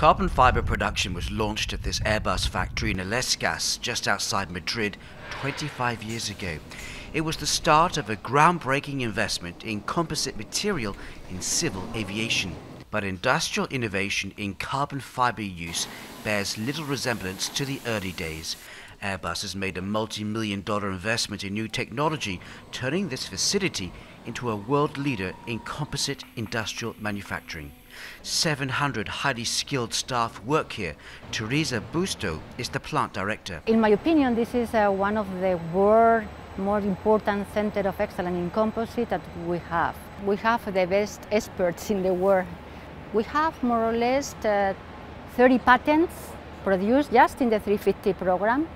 Carbon fibre production was launched at this Airbus factory in Illescas, just outside Madrid, 25 years ago. It was the start of a groundbreaking investment in composite material in civil aviation. But industrial innovation in carbon fibre use bears little resemblance to the early days. Airbus has made a multi-million dollar investment in new technology, turning this facility into a world leader in composite industrial manufacturing. 700 highly skilled staff work here. Teresa Busto is the plant director. In my opinion, this is uh, one of the world more important center of excellence in composite that we have. We have the best experts in the world. We have more or less uh, 30 patents produced just in the 350 program,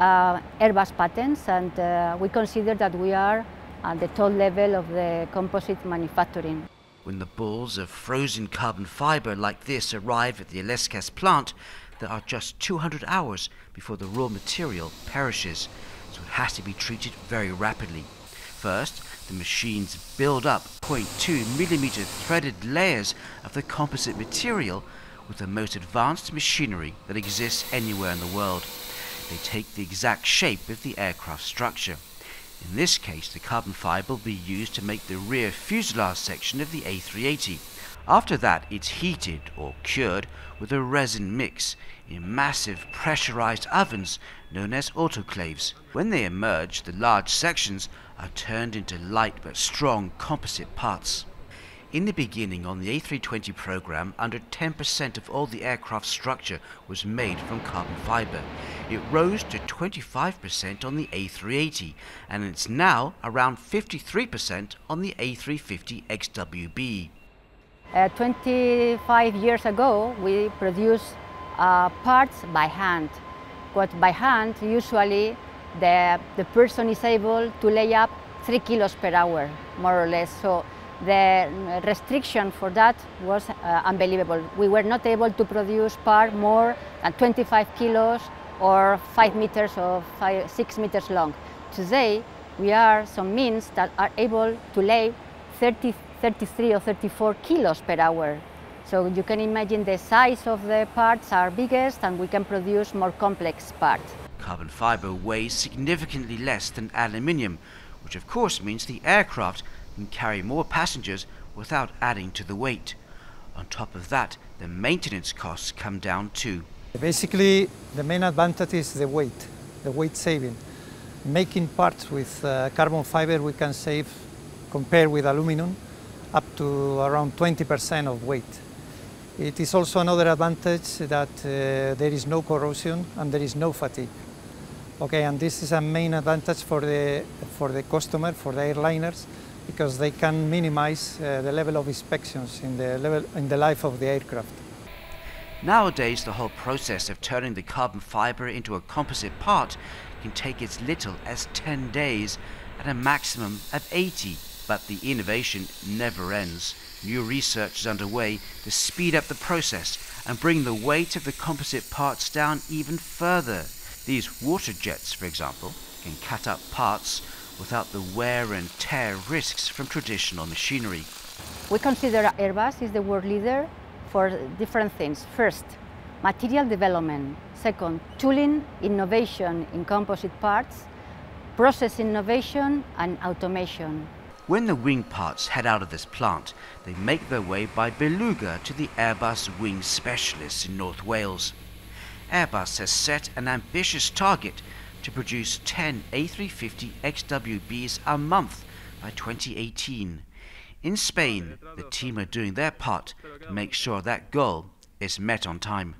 uh, Airbus patents, and uh, we consider that we are at the top level of the composite manufacturing. When the balls of frozen carbon fibre like this arrive at the Illescas plant, there are just 200 hours before the raw material perishes, so it has to be treated very rapidly. First, the machines build up 0.2 millimeter threaded layers of the composite material with the most advanced machinery that exists anywhere in the world. They take the exact shape of the aircraft structure. In this case, the carbon fibre will be used to make the rear fuselage section of the A380. After that, it's heated or cured with a resin mix in massive pressurized ovens known as autoclaves. When they emerge, the large sections are turned into light but strong composite parts. In the beginning, on the A320 program, under 10% of all the aircraft structure was made from carbon fiber. It rose to 25% on the A380, and it's now around 53% on the A350 XWB. Uh, 25 years ago, we produced uh, parts by hand. But by hand, usually the, the person is able to lay up three kilos per hour, more or less. So the restriction for that was uh, unbelievable. We were not able to produce part more than 25 kilos or 5 meters or five, 6 meters long. Today, we are some means that are able to lay 30, 33 or 34 kilos per hour. So you can imagine the size of the parts are biggest and we can produce more complex parts. Carbon fiber weighs significantly less than aluminium, which of course means the aircraft can carry more passengers without adding to the weight. On top of that, the maintenance costs come down too. Basically, the main advantage is the weight, the weight saving. Making parts with uh, carbon fiber, we can save, compared with aluminum, up to around 20% of weight. It is also another advantage that uh, there is no corrosion and there is no fatigue. Okay, and this is a main advantage for the, for the customer, for the airliners, because they can minimize uh, the level of inspections in the, level, in the life of the aircraft. Nowadays, the whole process of turning the carbon fibre into a composite part can take as little as 10 days at a maximum of 80. But the innovation never ends. New research is underway to speed up the process and bring the weight of the composite parts down even further. These water jets, for example, can cut up parts without the wear and tear risks from traditional machinery. We consider Airbus is the world leader for different things. First, material development. Second, tooling innovation in composite parts, process innovation and automation. When the wing parts head out of this plant, they make their way by Beluga to the Airbus wing specialists in North Wales. Airbus has set an ambitious target to produce 10 A350 XWBs a month by 2018. In Spain, the team are doing their part to make sure that goal is met on time.